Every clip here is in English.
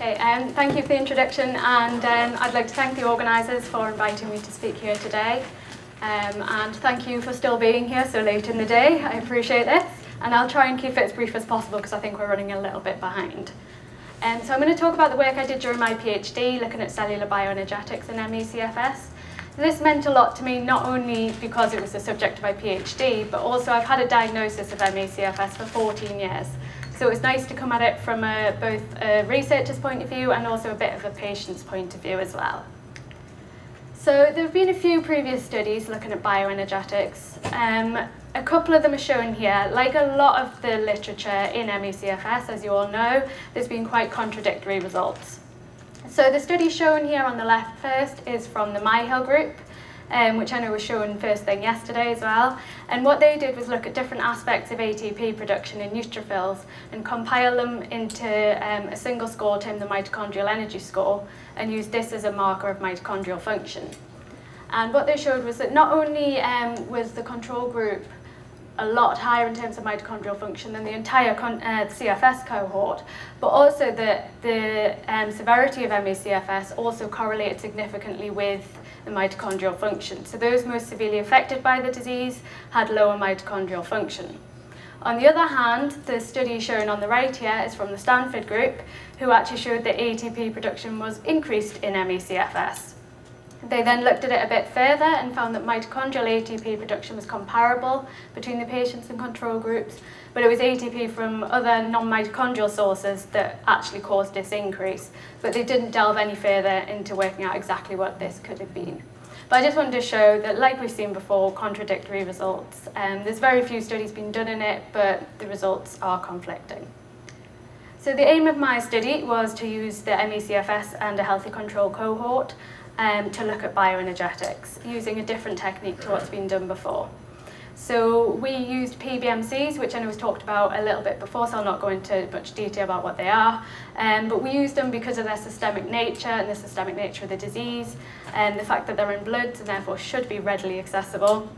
Okay, um, thank you for the introduction and um, I'd like to thank the organisers for inviting me to speak here today. Um, and thank you for still being here so late in the day, I appreciate this. And I'll try and keep it as brief as possible because I think we're running a little bit behind. Um, so I'm going to talk about the work I did during my PhD looking at cellular bioenergetics in ME/CFS. This meant a lot to me not only because it was the subject of my PhD, but also I've had a diagnosis of ME/CFS for 14 years. So it was nice to come at it from a, both a researcher's point of view and also a bit of a patient's point of view as well. So there have been a few previous studies looking at bioenergetics. Um, a couple of them are shown here. Like a lot of the literature in ME/CFS, as you all know, there's been quite contradictory results. So the study shown here on the left first is from the Myhill group, um, which I know was shown first thing yesterday as well. And what they did was look at different aspects of ATP production in neutrophils and compile them into um, a single score termed the mitochondrial energy score and use this as a marker of mitochondrial function. And what they showed was that not only um, was the control group a lot higher in terms of mitochondrial function than the entire uh, CFS cohort, but also that the um, severity of ME/CFS also correlated significantly with the mitochondrial function. So those most severely affected by the disease had lower mitochondrial function. On the other hand, the study shown on the right here is from the Stanford group, who actually showed that ATP production was increased in ME/CFS. They then looked at it a bit further and found that mitochondrial ATP production was comparable between the patients and control groups, but it was ATP from other non-mitochondrial sources that actually caused this increase. But they didn't delve any further into working out exactly what this could have been. But I just wanted to show that, like we've seen before, contradictory results. Um, there's very few studies being done in it, but the results are conflicting. So the aim of my study was to use the ME/CFS and a healthy control cohort um, to look at bioenergetics using a different technique to what's been done before. So we used PBMCs, which I know was talked about a little bit before, so I'll not go into much detail about what they are. Um, but we used them because of their systemic nature and the systemic nature of the disease, and the fact that they're in blood and therefore should be readily accessible,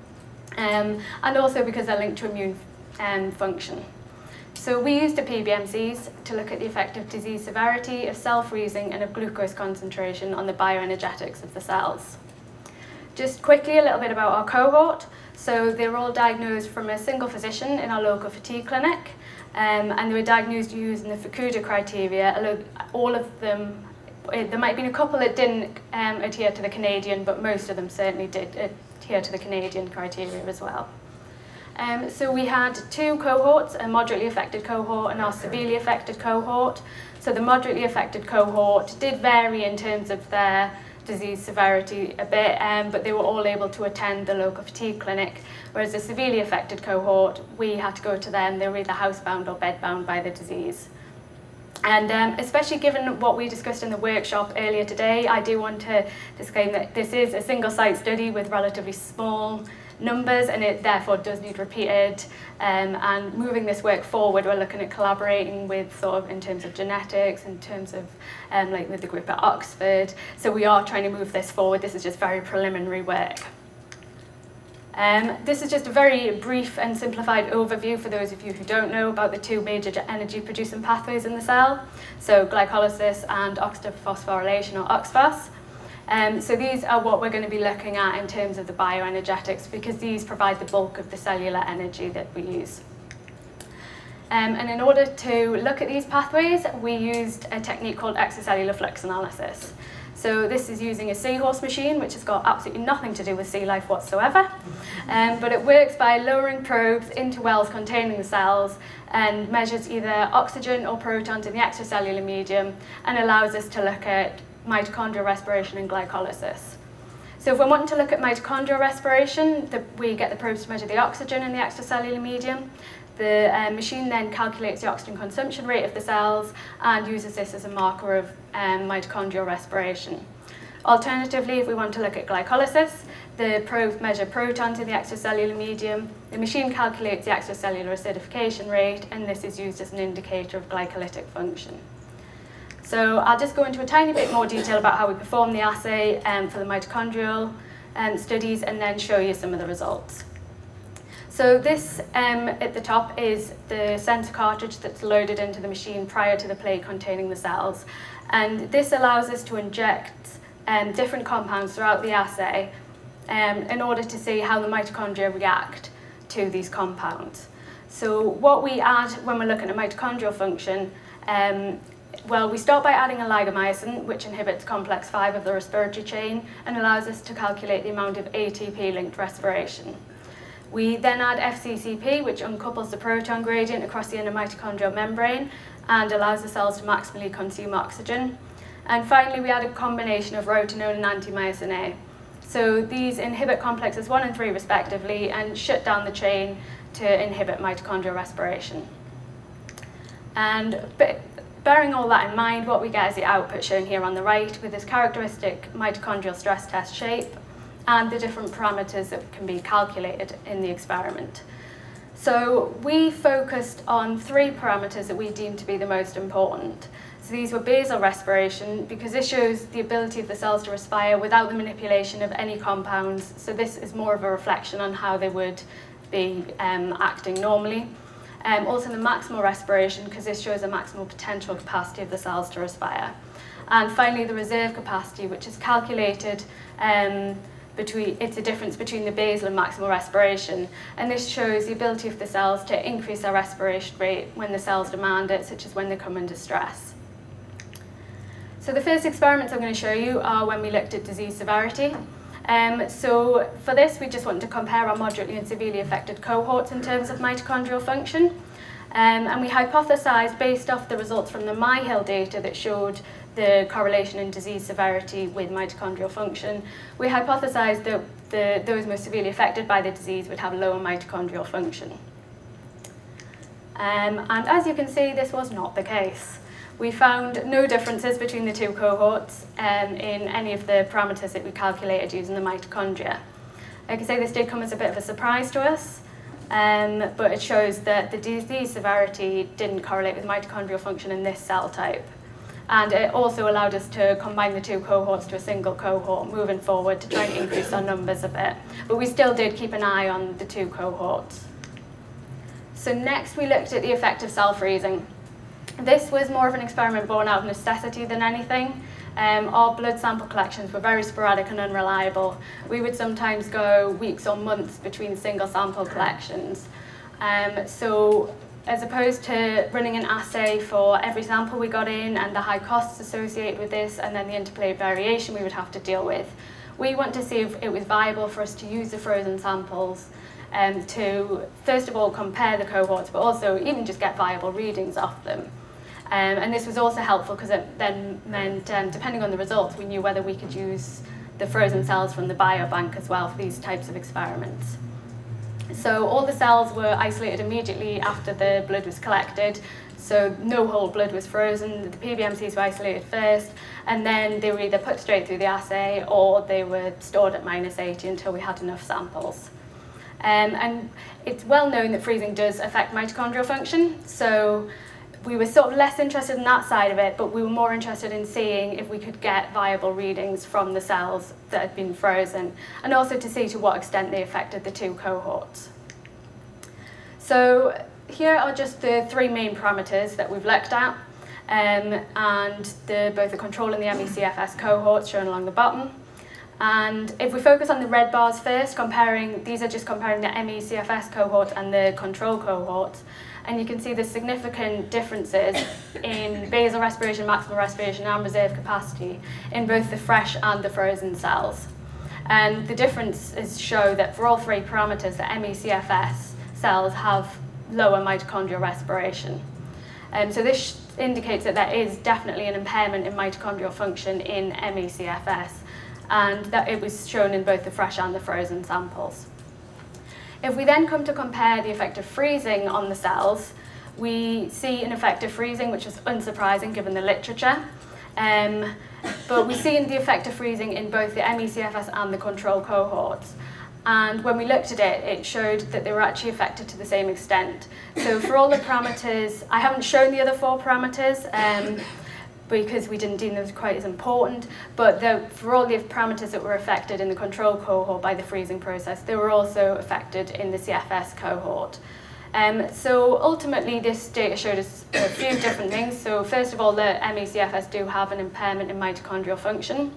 um, and also because they're linked to immune um, function. So we used the PBMCs to look at the effect of disease severity, of cell freezing, and of glucose concentration on the bioenergetics of the cells. Just quickly, a little bit about our cohort. So they were all diagnosed from a single physician in our local fatigue clinic, um, and they were diagnosed using the Fukuda criteria, all of them, eh, there might have been a couple that didn't um, adhere to the Canadian, but most of them certainly did adhere to the Canadian criteria as well. Um, so we had two cohorts, a moderately affected cohort and our severely affected cohort. So the moderately affected cohort did vary in terms of their disease severity a bit, um, but they were all able to attend the local fatigue clinic, whereas the severely affected cohort, we had to go to them, they were either housebound or bedbound by the disease. And um, especially given what we discussed in the workshop earlier today, I do want to disclaim that this is a single site study with relatively small numbers and it therefore does need repeated. Um, and moving this work forward we're looking at collaborating with sort of in terms of genetics in terms of um, like with the group at Oxford. So we are trying to move this forward. This is just very preliminary work. Um, this is just a very brief and simplified overview for those of you who don't know about the two major energy producing pathways in the cell, so glycolysis and oxidative phosphorylation or OXPHOS. Um, so these are what we're going to be looking at in terms of the bioenergetics because these provide the bulk of the cellular energy that we use. Um, and in order to look at these pathways, we used a technique called extracellular flux analysis. So this is using a seahorse machine, which has got absolutely nothing to do with sea life whatsoever. Um, but it works by lowering probes into wells containing the cells and measures either oxygen or protons in the extracellular medium and allows us to look at mitochondrial respiration and glycolysis. So if we're wanting to look at mitochondrial respiration, the, we get the probes to measure the oxygen in the extracellular medium. The uh, machine then calculates the oxygen consumption rate of the cells and uses this as a marker of um, mitochondrial respiration. Alternatively, if we want to look at glycolysis, the probes measure protons in the extracellular medium, the machine calculates the extracellular acidification rate, and this is used as an indicator of glycolytic function. So I'll just go into a tiny bit more detail about how we perform the assay um, for the mitochondrial um, studies and then show you some of the results. So this um, at the top is the sensor cartridge that's loaded into the machine prior to the plate containing the cells. And this allows us to inject um, different compounds throughout the assay um, in order to see how the mitochondria react to these compounds. So what we add when we're looking at mitochondrial function, um, well, we start by adding oligomycin, which inhibits complex 5 of the respiratory chain and allows us to calculate the amount of ATP-linked respiration. We then add FCCP, which uncouples the proton gradient across the inner mitochondrial membrane and allows the cells to maximally consume oxygen. And finally, we add a combination of rotenone and antimycin A. So these inhibit complexes 1 and 3 respectively and shut down the chain to inhibit mitochondrial respiration. And bearing all that in mind, what we get is the output shown here on the right with this characteristic mitochondrial stress test shape and the different parameters that can be calculated in the experiment. So we focused on three parameters that we deemed to be the most important. So these were basal respiration because this shows the ability of the cells to respire without the manipulation of any compounds. So this is more of a reflection on how they would be um, acting normally. Um, also the maximal respiration because this shows the maximal potential capacity of the cells to respire. And finally the reserve capacity which is calculated um, between, it's a difference between the basal and maximal respiration. And this shows the ability of the cells to increase their respiration rate when the cells demand it, such as when they come under stress. So the first experiments I'm going to show you are when we looked at disease severity. Um, so for this, we just wanted to compare our moderately and severely affected cohorts in terms of mitochondrial function. Um, and we hypothesized, based off the results from the Myhill data that showed the correlation in disease severity with mitochondrial function, we hypothesized that the, those most severely affected by the disease would have lower mitochondrial function. Um, and as you can see, this was not the case. We found no differences between the two cohorts um, in any of the parameters that we calculated using the mitochondria. I say, this did come as a bit of a surprise to us, um, but it shows that the disease severity didn't correlate with mitochondrial function in this cell type. And it also allowed us to combine the two cohorts to a single cohort moving forward to try and increase our numbers a bit. But we still did keep an eye on the two cohorts. So next we looked at the effect of cell freezing. This was more of an experiment born out of necessity than anything. Um, our blood sample collections were very sporadic and unreliable. We would sometimes go weeks or months between single sample collections. Um, so as opposed to running an assay for every sample we got in and the high costs associated with this and then the inter-plate variation we would have to deal with. We want to see if it was viable for us to use the frozen samples um, to, first of all, compare the cohorts, but also even just get viable readings off them. Um, and this was also helpful because it then meant, um, depending on the results, we knew whether we could use the frozen cells from the biobank as well for these types of experiments. So all the cells were isolated immediately after the blood was collected. So no whole blood was frozen, the PBMCs were isolated first, and then they were either put straight through the assay or they were stored at minus 80 until we had enough samples. Um, and it's well known that freezing does affect mitochondrial function, so we were sort of less interested in that side of it, but we were more interested in seeing if we could get viable readings from the cells that had been frozen, and also to see to what extent they affected the two cohorts. So here are just the three main parameters that we've looked at, um, and the, both the control and the MECFS cohorts shown along the bottom. And if we focus on the red bars first, comparing, these are just comparing the MECFS cohort and the control cohort, and you can see the significant differences in basal respiration, maximal respiration, and reserve capacity in both the fresh and the frozen cells. And the differences show that for all three parameters, the MECFS cells have lower mitochondrial respiration. Um, so this indicates that there is definitely an impairment in mitochondrial function in MECFS, and that it was shown in both the fresh and the frozen samples. If we then come to compare the effect of freezing on the cells, we see an effect of freezing, which is unsurprising given the literature. Um, but we see the effect of freezing in both the MECFS and the control cohorts. And when we looked at it, it showed that they were actually affected to the same extent. So for all the parameters, I haven't shown the other four parameters, um, because we didn't deem them quite as important. But the, for all the parameters that were affected in the control cohort by the freezing process, they were also affected in the CFS cohort. Um, so ultimately, this data showed us a few different things. So first of all, the ME-CFS do have an impairment in mitochondrial function.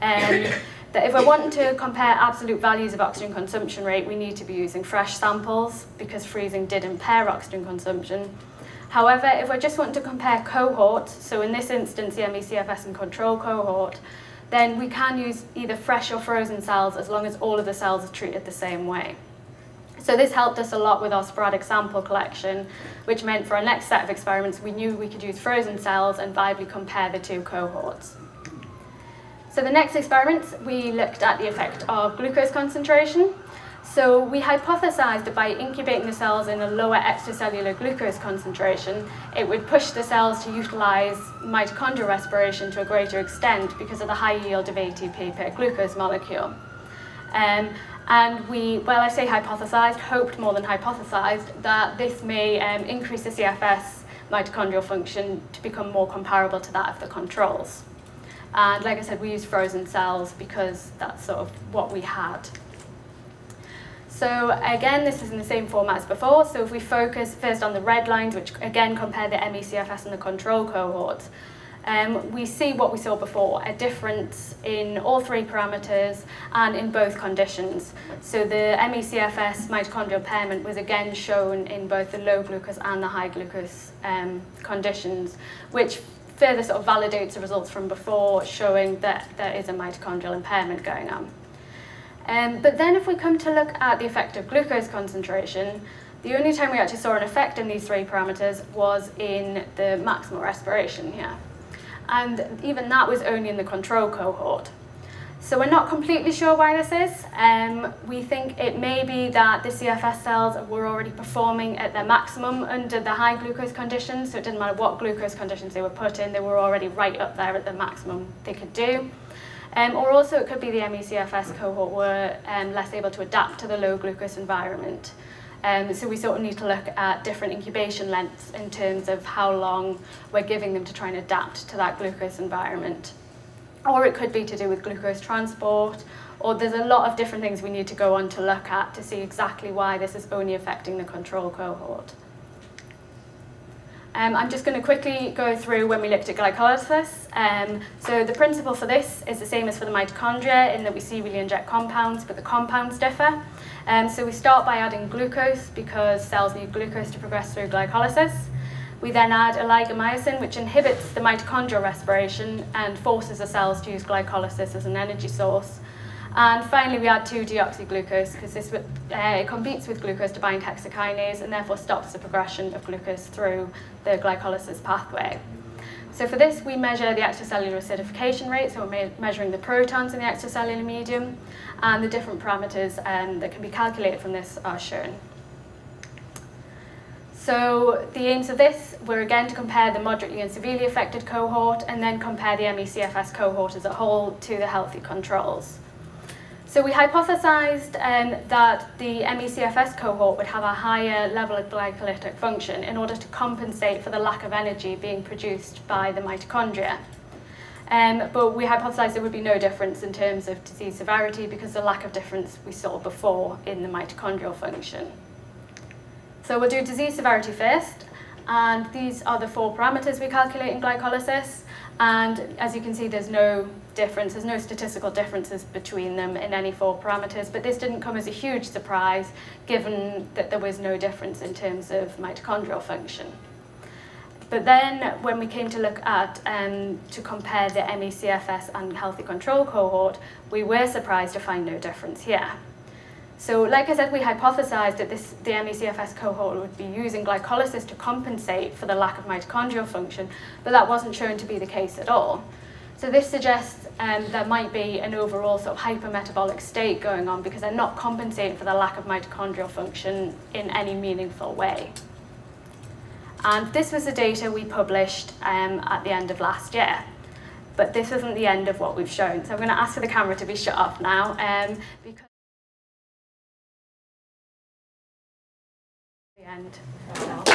Um, that if we're wanting to compare absolute values of oxygen consumption rate, we need to be using fresh samples because freezing did impair oxygen consumption. However, if we're just wanting to compare cohorts, so in this instance, the ME-CFS and control cohort, then we can use either fresh or frozen cells as long as all of the cells are treated the same way. So this helped us a lot with our sporadic sample collection, which meant for our next set of experiments, we knew we could use frozen cells and viably compare the two cohorts. So the next experiment, we looked at the effect of glucose concentration. So we hypothesized that by incubating the cells in a lower extracellular glucose concentration, it would push the cells to utilize mitochondrial respiration to a greater extent because of the high yield of ATP per glucose molecule. Um, and we, well, I say hypothesized, hoped more than hypothesized that this may um, increase the CFS mitochondrial function to become more comparable to that of the controls. And like I said, we use frozen cells because that's sort of what we had. So again, this is in the same format as before. So if we focus first on the red lines, which again compare the ME-CFS and the control cohorts, um, we see what we saw before, a difference in all three parameters and in both conditions. So the ME-CFS mitochondrial impairment was again shown in both the low glucose and the high glucose um, conditions, which further sort of validates the results from before, showing that there is a mitochondrial impairment going on. Um, but then if we come to look at the effect of glucose concentration, the only time we actually saw an effect in these three parameters was in the maximal respiration here and even that was only in the control cohort. So we're not completely sure why this is. Um, we think it may be that the CFS cells were already performing at their maximum under the high glucose conditions, so it didn't matter what glucose conditions they were put in, they were already right up there at the maximum they could do. Um, or also it could be the ME-CFS cohort were um, less able to adapt to the low glucose environment. Um, so we sort of need to look at different incubation lengths in terms of how long we're giving them to try and adapt to that glucose environment. Or it could be to do with glucose transport, or there's a lot of different things we need to go on to look at to see exactly why this is only affecting the control cohort. Um, I'm just going to quickly go through when we looked at glycolysis. Um, so the principle for this is the same as for the mitochondria in that we see really inject compounds, but the compounds differ. Um, so we start by adding glucose because cells need glucose to progress through glycolysis. We then add oligomycin, which inhibits the mitochondrial respiration and forces the cells to use glycolysis as an energy source. And finally, we add 2-deoxyglucose because this uh, it competes with glucose to bind hexokinase and therefore stops the progression of glucose through the glycolysis pathway. So for this, we measure the extracellular acidification rate, so we're measuring the protons in the extracellular medium, and the different parameters um, that can be calculated from this are shown. So the aims of this were again to compare the moderately and severely affected cohort and then compare the ME-CFS cohort as a whole to the healthy controls. So we hypothesized um, that the ME-CFS cohort would have a higher level of glycolytic function in order to compensate for the lack of energy being produced by the mitochondria. Um, but we hypothesized there would be no difference in terms of disease severity because the lack of difference we saw before in the mitochondrial function. So we'll do disease severity first, and these are the four parameters we calculate in glycolysis. And as you can see, there's no difference, there's no statistical differences between them in any four parameters, but this didn't come as a huge surprise given that there was no difference in terms of mitochondrial function. But then when we came to look at, um, to compare the ME-CFS and healthy control cohort, we were surprised to find no difference here. So like I said, we hypothesized that this, the ME-CFS cohort would be using glycolysis to compensate for the lack of mitochondrial function, but that wasn't shown to be the case at all. So this suggests um, there might be an overall sort of hypermetabolic state going on because they're not compensating for the lack of mitochondrial function in any meaningful way. And this was the data we published um, at the end of last year. But this isn't the end of what we've shown. So I'm going to ask for the camera to be shut off now. Um, because the end.